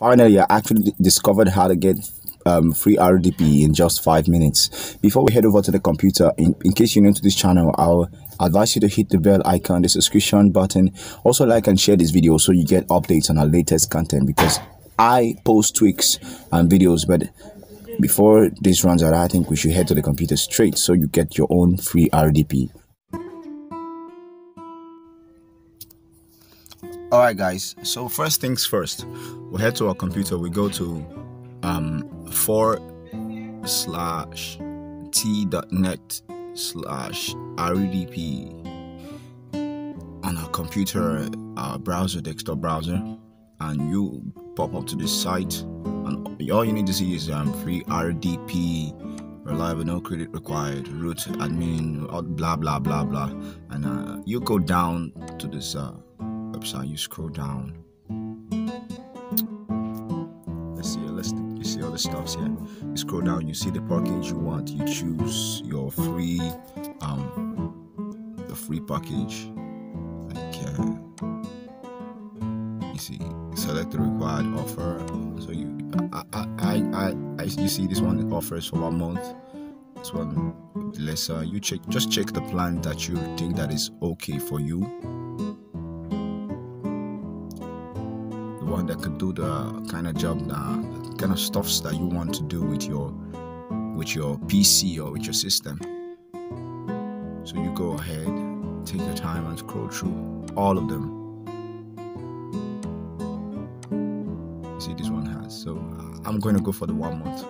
Finally, I actually discovered how to get um, free RDP in just five minutes. Before we head over to the computer, in, in case you're new to this channel, I'll advise you to hit the bell icon, the subscription button. Also like and share this video so you get updates on our latest content because I post tweaks and videos, but before this runs out, I think we should head to the computer straight so you get your own free RDP. All right guys. So first things first we head to our computer. We go to um four slash t.net slash rdp on our computer our browser desktop browser and you pop up to this site. And all you need to see is um free rdp reliable no credit required root admin blah blah blah blah. And uh, you go down to this uh website, you scroll down. Let's see, let's you see all the stuffs here. You scroll down, you see the package you want. You choose your free, um, the free package. Like, uh, you see, select the required offer. So you, I, I, I, I, you see this one offers for one month. This one lesser. You check, just check the plan that you think that is okay for you one that could do the kind of job that kind of stuffs that you want to do with your with your PC or with your system. So you go ahead, take your time and scroll through all of them. See this one has. So I'm going to go for the one month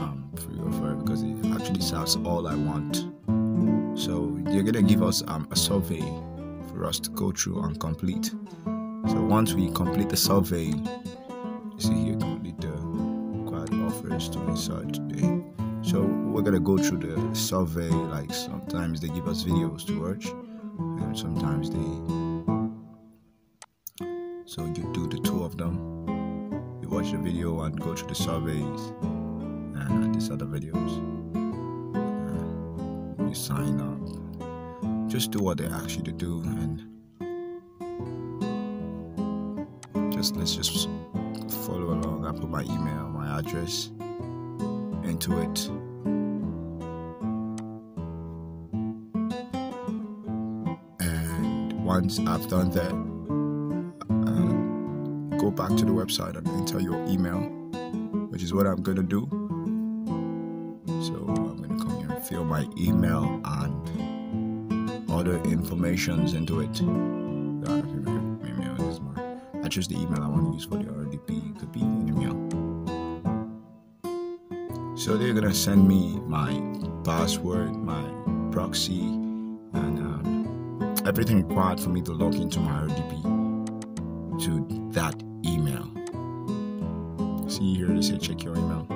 um, free offer because it actually serves all I want. So they're gonna give us um, a survey for us to go through and complete. So once we complete the survey, you see here, complete the required offers to insert today. So we're gonna go through the survey. Like sometimes they give us videos to watch, and sometimes they. So you do the two of them. You watch the video and go through the surveys and these other videos. And you sign up. Just do what they ask you to do and let's just follow along. I put my email, my address into it. And once I've done that, uh, go back to the website and enter your email, which is what I'm gonna do. So I'm gonna come here and fill my email and other informations into it. I choose the email I want to use for the RDP. It could be an email. So they're gonna send me my password, my proxy, and um, everything required for me to log into my RDP to that email. See here, they say check your email.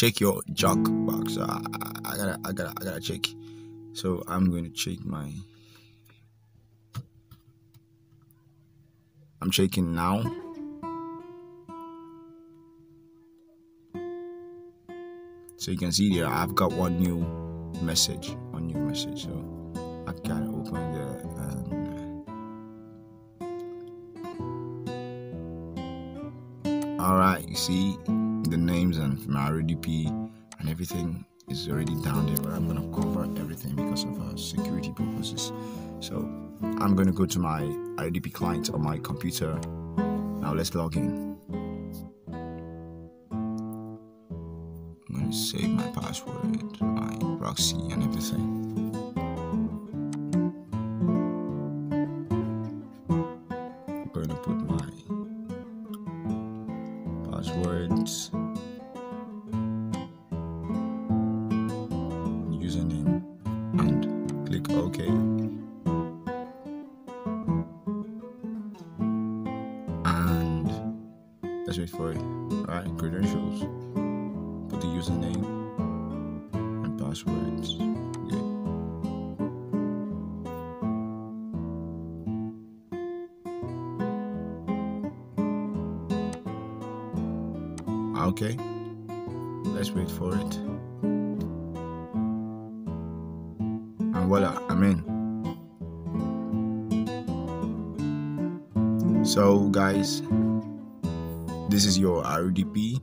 Check your junk box. Uh, I gotta, I gotta, I gotta check. So I'm going to check my. I'm checking now. So you can see there, I've got one new message, one new message. So I gotta open the. Um, all right, you see the names and my RDP and everything is already down there, but I'm gonna cover everything because of uh, security purposes. So I'm gonna go to my RDP client on my computer. Now let's log in. I'm gonna save my password, my proxy, and everything. Okay. And let's wait for it. Alright, credentials. Put the username and passwords. Okay. Ah, okay. Let's wait for it. Ah, voila, I'm in. So, guys, this is your RDP.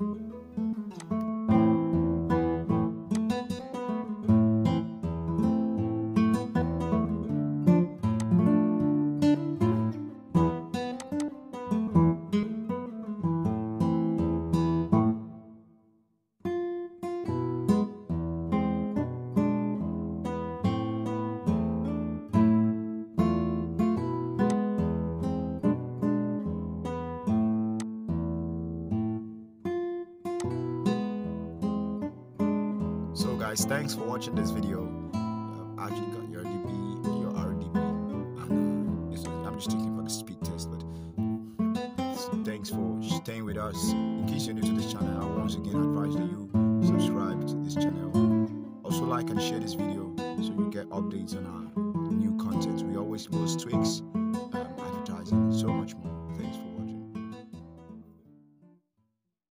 Guys, thanks for watching this video. Uh, actually got your RDP, your RDP, and uh, I'm just checking for the speed test. But thanks for staying with us. In case you're new to this channel, I once again advise that you subscribe to this channel. Also like and share this video so you get updates on our new content. We always post tweaks, um, advertising, so much more.